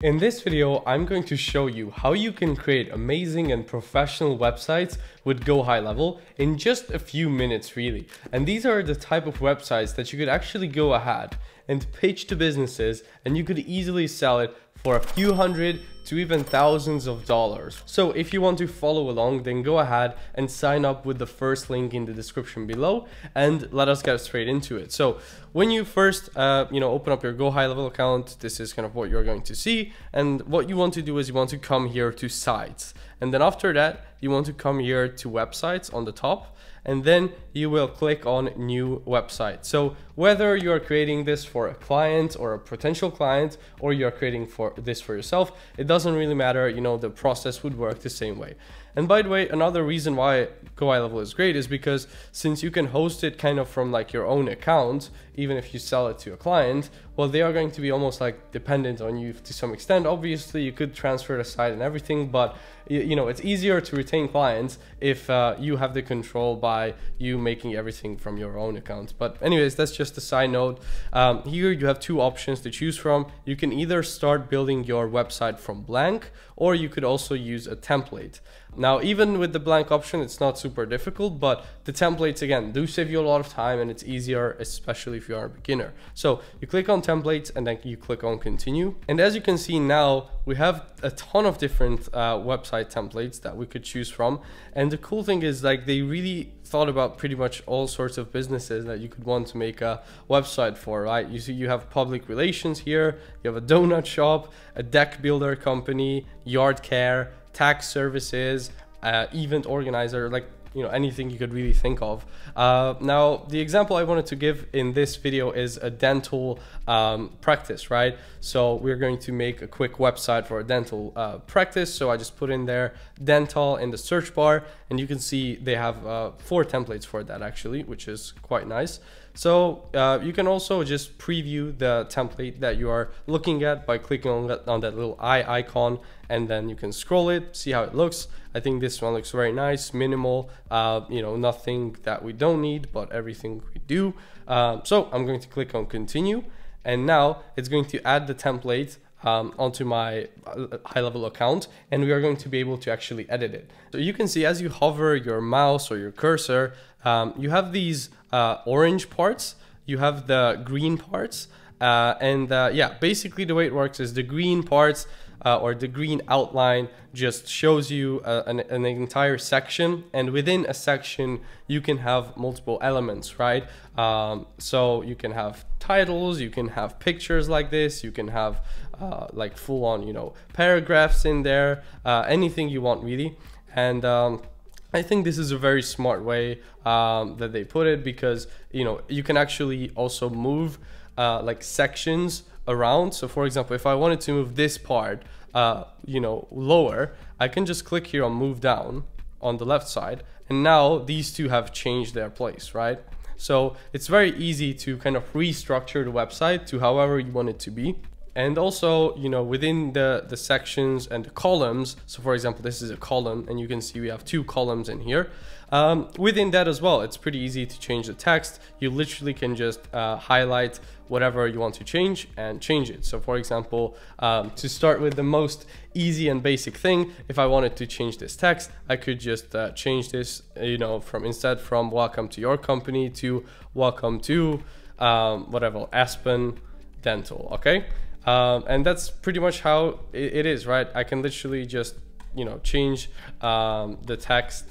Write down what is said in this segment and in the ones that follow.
In this video, I'm going to show you how you can create amazing and professional websites with Go High Level in just a few minutes really. And these are the type of websites that you could actually go ahead and pitch to businesses and you could easily sell it for a few hundred to even thousands of dollars. So if you want to follow along, then go ahead and sign up with the first link in the description below and let us get straight into it. So when you first, uh, you know, open up your Go High Level account, this is kind of what you're going to see. And what you want to do is you want to come here to sites. And then after that, you want to come here to websites on the top and then you will click on new website. So whether you're creating this for a client or a potential client or you're creating for this for yourself, it doesn't really matter, you know, the process would work the same way. And by the way, another reason why Go Level is great is because since you can host it kind of from like your own account, even if you sell it to a client, well, they are going to be almost like dependent on you to some extent. Obviously, you could transfer the site and everything, but you know, it's easier to retain clients if uh, you have the control by you making everything from your own account. But anyways, that's just a side note. Um, here you have two options to choose from. You can either start building your website from blank, or you could also use a template. Now, even with the blank option, it's not super difficult, but the templates, again, do save you a lot of time and it's easier, especially if you are a beginner. So you click on templates and then you click on continue. And as you can see now, we have a ton of different uh, website templates that we could choose from. And the cool thing is like they really thought about pretty much all sorts of businesses that you could want to make a website for, right? You see, you have public relations here, you have a donut shop, a deck builder company, yard care, tax services, uh, event organizer, like you know anything you could really think of. Uh, now, the example I wanted to give in this video is a dental um, practice, right? So we're going to make a quick website for a dental uh, practice. So I just put in there dental in the search bar, and you can see they have uh, four templates for that actually, which is quite nice. So uh, you can also just preview the template that you are looking at by clicking on that, on that little eye icon and then you can scroll it, see how it looks. I think this one looks very nice, minimal, uh, you know, nothing that we don't need, but everything we do. Um, so I'm going to click on continue and now it's going to add the template um, onto my uh, high level account and we are going to be able to actually edit it. So you can see as you hover your mouse or your cursor, um, you have these uh, orange parts, you have the green parts, uh, and uh, yeah, basically the way it works is the green parts uh, or the green outline just shows you uh, an, an, entire section and within a section you can have multiple elements right um, so you can have titles you can have pictures like this you can have uh, like full on you know paragraphs in there uh, anything you want really and um, I think this is a very smart way um, that they put it because you know you can actually also move uh, like sections around. So for example, if I wanted to move this part, uh, you know, lower, I can just click here on move down on the left side. And now these two have changed their place, right? So it's very easy to kind of restructure the website to however you want it to be and also you know within the the sections and the columns so for example this is a column and you can see we have two columns in here. Um, within that as well it's pretty easy to change the text. You literally can just uh, highlight whatever you want to change and change it. So for example um, to start with the most easy and basic thing if I wanted to change this text I could just uh, change this you know from instead from welcome to your company to welcome to um, whatever Aspen dental okay um, and that's pretty much how it, it is, right? I can literally just, you know, change um, the text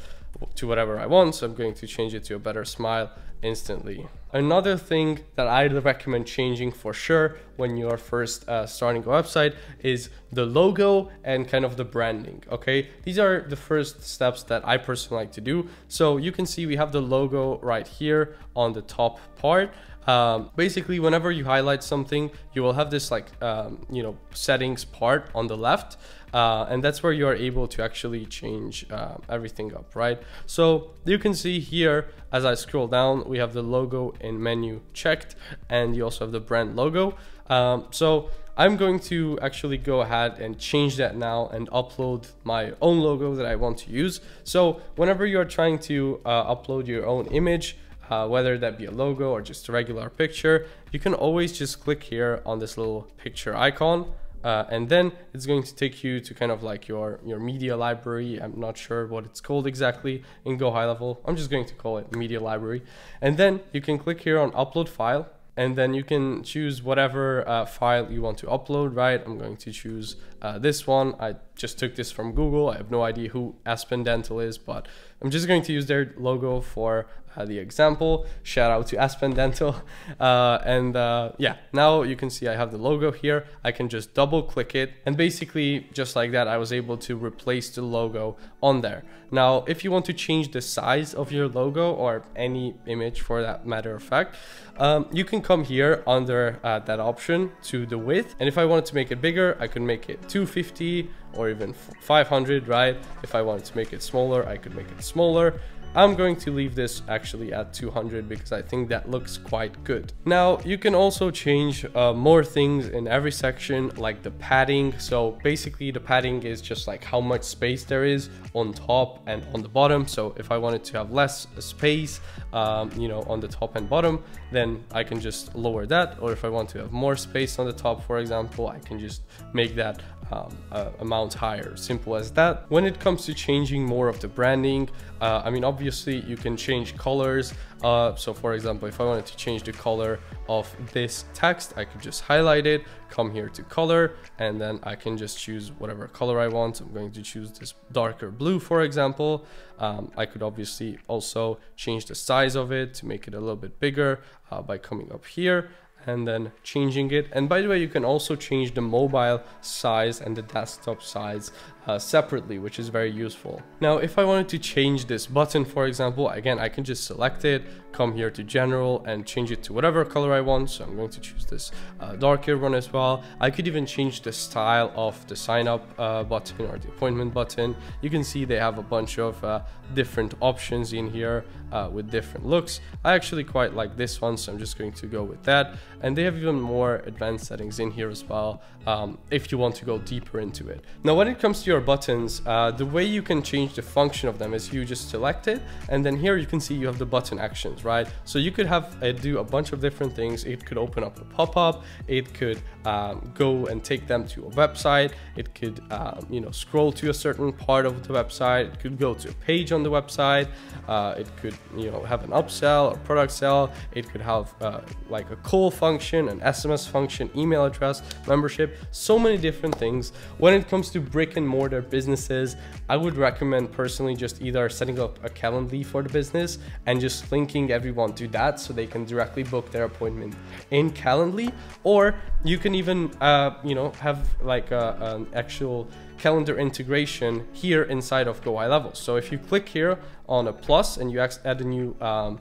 to whatever I want. So I'm going to change it to a better smile instantly. Another thing that I recommend changing for sure when you are first uh, starting a website is the logo and kind of the branding. Okay, these are the first steps that I personally like to do. So you can see we have the logo right here on the top part. Um, basically, whenever you highlight something, you will have this like, um, you know, settings part on the left. Uh, and that's where you are able to actually change uh, everything up, right? So you can see here, as I scroll down, we have the logo in menu checked, and you also have the brand logo. Um, so I'm going to actually go ahead and change that now and upload my own logo that I want to use. So whenever you're trying to uh, upload your own image, uh, whether that be a logo or just a regular picture, you can always just click here on this little picture icon uh, and then it's going to take you to kind of like your your media library. I'm not sure what it's called exactly in go high level. I'm just going to call it media library. And then you can click here on upload file and then you can choose whatever uh, file you want to upload right? I'm going to choose uh, this one. I just took this from google. I have no idea who aspen dental is but i'm just going to use their logo for uh, the example. Shout out to Aspen Dental. Uh, and uh, yeah, now you can see I have the logo here. I can just double click it. And basically, just like that, I was able to replace the logo on there. Now, if you want to change the size of your logo or any image for that matter of fact, um, you can come here under uh, that option to the width. And if I wanted to make it bigger, I could make it 250 or even 500, right? If I wanted to make it smaller, I could make it smaller. I'm going to leave this actually at 200 because I think that looks quite good. Now you can also change uh, more things in every section like the padding. So basically the padding is just like how much space there is on top and on the bottom. So if I wanted to have less space, um, you know, on the top and bottom, then I can just lower that. Or if I want to have more space on the top, for example, I can just make that um, uh, amount higher. Simple as that. When it comes to changing more of the branding, uh, I mean, obviously you can change colors. Uh, so for example, if I wanted to change the color of this text, I could just highlight it, come here to color, and then I can just choose whatever color I want. I'm going to choose this darker blue, for example. Um, I could obviously also change the size of it to make it a little bit bigger uh, by coming up here and then changing it. And by the way, you can also change the mobile size and the desktop size uh, separately, which is very useful. Now, if I wanted to change this button, for example, again, I can just select it, come here to general and change it to whatever color I want. So I'm going to choose this uh, darker one as well. I could even change the style of the sign up uh, button or the appointment button. You can see they have a bunch of uh, different options in here uh, with different looks. I actually quite like this one, so I'm just going to go with that. And they have even more advanced settings in here as well, um, if you want to go deeper into it. Now, when it comes to your buttons, uh, the way you can change the function of them is you just select it, and then here you can see you have the button actions, right? So you could have it do a bunch of different things. It could open up a pop-up, it could um, go and take them to a website, it could, um, you know, scroll to a certain part of the website, it could go to a page on the website, uh, it could, you know, have an upsell or product sell, it could have uh, like a call function, an SMS function, email address, membership, so many different things. When it comes to brick and mortar businesses, I would recommend personally just either setting up a Calendly for the business and just linking everyone to that so they can directly book their appointment in Calendly, or you can even, uh, you know, have like a, an actual calendar integration here inside of Go High Level. So if you click here on a plus and you add a new um,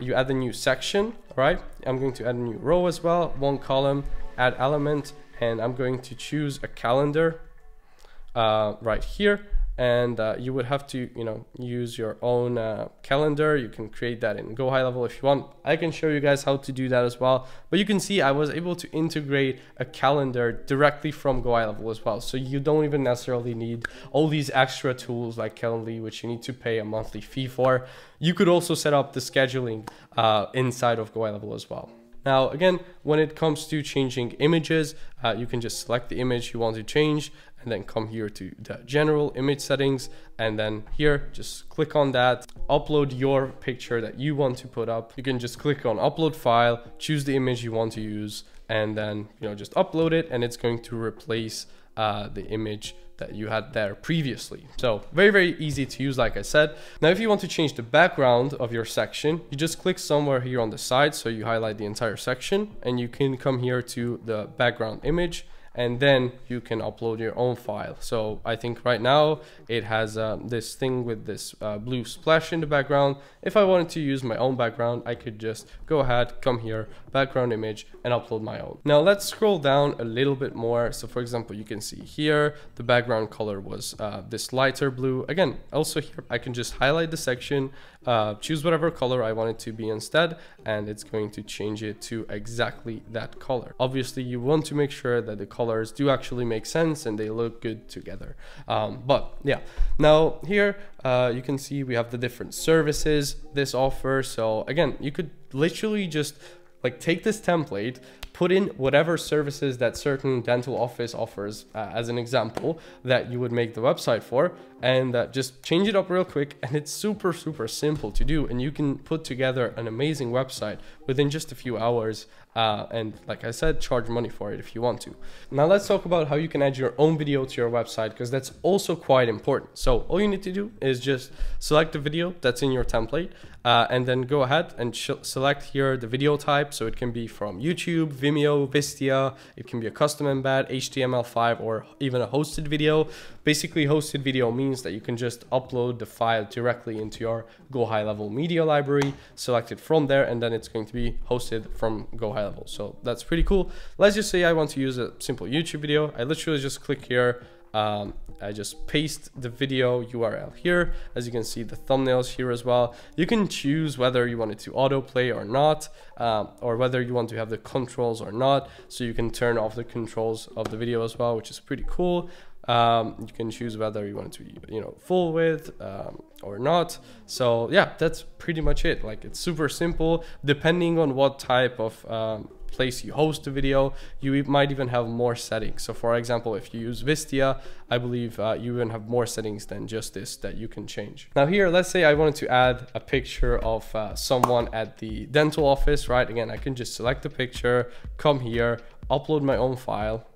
you add a new section, right? I'm going to add a new row as well, one column, add element, and I'm going to choose a calendar uh, right here. And uh, you would have to you know use your own uh, calendar. You can create that in go high level if you want. I can show you guys how to do that as well. But you can see i was able to integrate a calendar directly from go high level as well. So you don't even necessarily need all these extra tools like calendly which you need to pay a monthly fee for. You could also set up the scheduling uh, inside of go high level as well. Now, again, when it comes to changing images, uh, you can just select the image you want to change and then come here to the general image settings and then here just click on that upload your picture that you want to put up you can just click on upload file choose the image you want to use and then you know just upload it and it's going to replace uh, the image that you had there previously. So very, very easy to use, like I said. Now, if you want to change the background of your section, you just click somewhere here on the side. So you highlight the entire section and you can come here to the background image and then you can upload your own file. So I think right now it has uh, this thing with this uh, blue splash in the background. If I wanted to use my own background, I could just go ahead, come here, background image, and upload my own. Now let's scroll down a little bit more. So for example, you can see here, the background color was uh, this lighter blue. Again, also here, I can just highlight the section, uh, choose whatever color I want it to be instead, and it's going to change it to exactly that color. Obviously, you want to make sure that the color colors do actually make sense and they look good together. Um, but yeah, now here uh, you can see we have the different services this offers. So again, you could literally just like take this template, put in whatever services that certain dental office offers uh, as an example that you would make the website for and uh, just change it up real quick and it's super super simple to do and you can put together an amazing website within just a few hours uh, and like I said, charge money for it if you want to. Now let's talk about how you can add your own video to your website because that's also quite important. So all you need to do is just select the video that's in your template uh, and then go ahead and select here the video type. So it can be from YouTube, Vimeo, Wistia, it can be a custom embed, HTML5 or even a hosted video. Basically hosted video means that you can just upload the file directly into your Go High Level media library, select it from there and then it's going to be hosted from Go High level. So that's pretty cool. Let's just say I want to use a simple YouTube video. I literally just click here. Um, I just paste the video URL here. As you can see, the thumbnails here as well. You can choose whether you want it to autoplay or not, um, or whether you want to have the controls or not. So you can turn off the controls of the video as well, which is pretty cool. Um, you can choose whether you want it to be, you know, full width um, or not. So yeah, that's pretty much it. Like it's super simple. Depending on what type of um, place you host the video, you might even have more settings. So for example, if you use Wistia, I believe uh, you even have more settings than just this that you can change. Now here, let's say I wanted to add a picture of uh, someone at the dental office, right? Again, I can just select the picture, come here, upload my own file,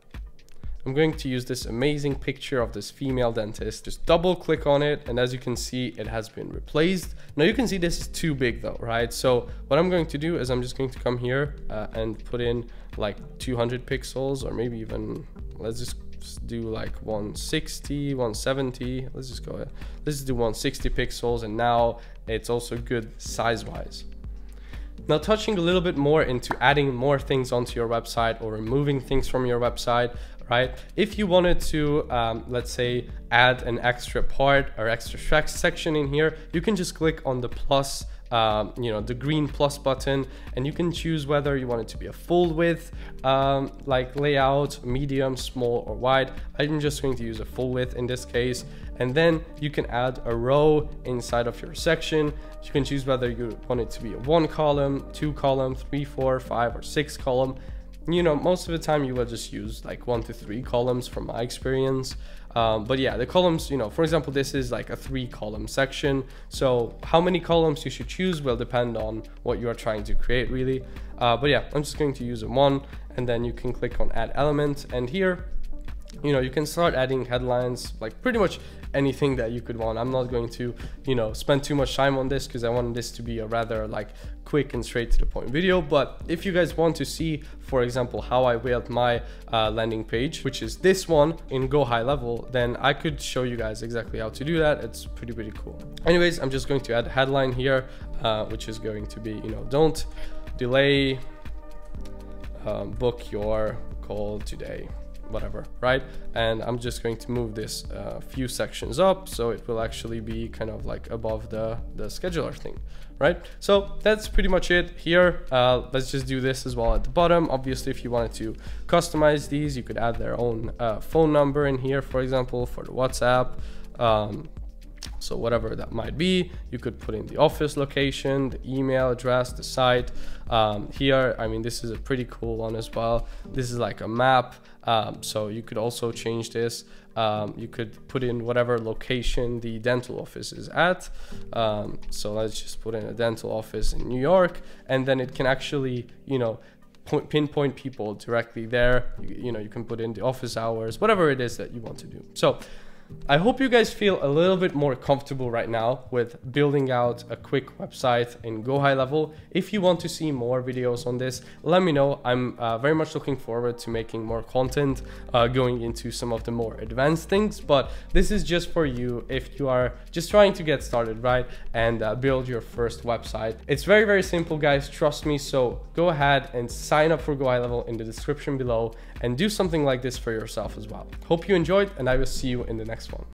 I'm going to use this amazing picture of this female dentist. Just double click on it. And as you can see, it has been replaced. Now you can see this is too big though, right? So what I'm going to do is I'm just going to come here uh, and put in like 200 pixels or maybe even, let's just do like 160 170 let's just go ahead let's do 160 pixels and now it's also good size wise now touching a little bit more into adding more things onto your website or removing things from your website, right? If you wanted to, um, let's say, add an extra part or extra track section in here, you can just click on the plus um, you know the green plus button and you can choose whether you want it to be a full width um, like layout medium small or wide. I'm just going to use a full width in this case. And then you can add a row inside of your section. You can choose whether you want it to be a one column two column three four five or six column you know most of the time you will just use like one to three columns from my experience. Um, but yeah the columns you know for example this is like a three column section. So how many columns you should choose will depend on what you are trying to create really. Uh, but yeah i'm just going to use a one and then you can click on add element. And here you know you can start adding headlines like pretty much anything that you could want. I'm not going to you know spend too much time on this because i want this to be a rather like quick and straight to the point video. But if you guys want to see for example how i built my uh, landing page which is this one in go high level then i could show you guys exactly how to do that. It's pretty pretty cool. Anyways i'm just going to add a headline here uh, which is going to be you know don't delay um, book your call today whatever, right? And I'm just going to move this uh, few sections up so it will actually be kind of like above the, the scheduler thing, right? So that's pretty much it here. Uh, let's just do this as well at the bottom. Obviously, if you wanted to customize these, you could add their own uh, phone number in here, for example, for the WhatsApp. Um, so whatever that might be, you could put in the office location, the email address, the site. Um, here, I mean, this is a pretty cool one as well. This is like a map. Um, so you could also change this. Um, you could put in whatever location the dental office is at. Um, so let's just put in a dental office in New York, and then it can actually, you know, pinpoint people directly there. You, you know, you can put in the office hours, whatever it is that you want to do. So I hope you guys feel a little bit more comfortable right now with building out a quick website in Go High Level. If you want to see more videos on this, let me know. I'm uh, very much looking forward to making more content uh, going into some of the more advanced things, but this is just for you if you are just trying to get started, right? And uh, build your first website. It's very, very simple, guys. Trust me. So go ahead and sign up for Go High Level in the description below and do something like this for yourself as well. Hope you enjoyed and I will see you in the next one.